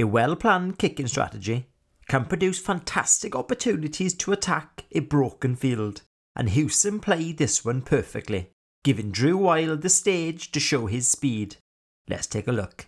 A well planned kicking strategy can produce fantastic opportunities to attack a broken field, and Houston played this one perfectly, giving Drew Wild the stage to show his speed. Let's take a look.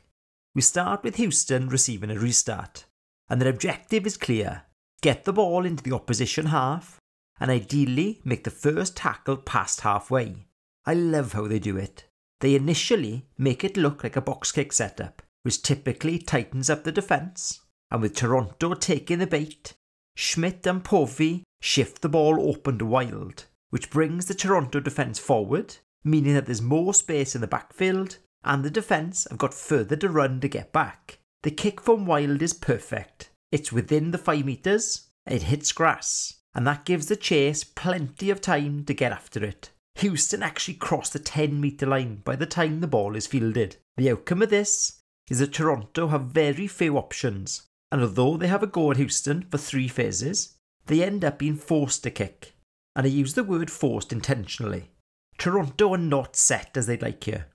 We start with Houston receiving a restart, and their objective is clear get the ball into the opposition half, and ideally make the first tackle past halfway. I love how they do it. They initially make it look like a box kick setup, which typically tightens up the defence, and with Toronto taking the bait, Schmidt and Povey shift the ball open to Wild, which brings the Toronto defence forward, meaning that there's more space in the backfield, and the defence have got further to run to get back. The kick from Wild is perfect. It's within the 5 metres, it hits grass, and that gives the chase plenty of time to get after it. Houston actually crossed the 10 metre line by the time the ball is fielded. The outcome of this is that Toronto have very few options, and although they have a go at Houston for three phases, they end up being forced to kick. And I use the word forced intentionally. Toronto are not set as they'd like here.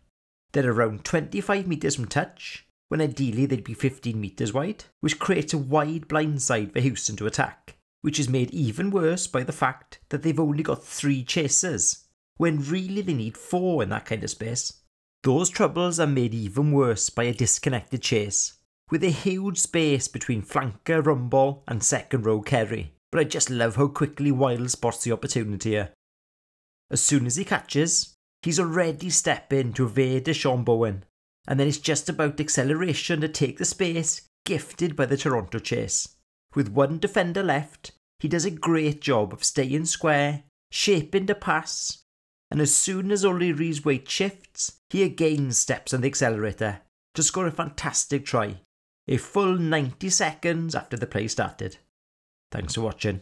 They're around 25 metres from touch, when ideally they'd be 15 metres wide, which creates a wide blindside for Houston to attack, which is made even worse by the fact that they've only got three chasers, when really they need four in that kind of space. Those troubles are made even worse by a disconnected chase, with a huge space between flanker Rumball and second row Kerry, but I just love how quickly Wild spots the opportunity here. As soon as he catches, he's already stepping to evade Deshaun Bowen, and then it's just about acceleration to take the space gifted by the Toronto chase. With one defender left, he does a great job of staying square, shaping the pass, and as soon as O'Leary's weight shifts, he again steps on the accelerator to score a fantastic try a full 90 seconds after the play started. Thanks for watching.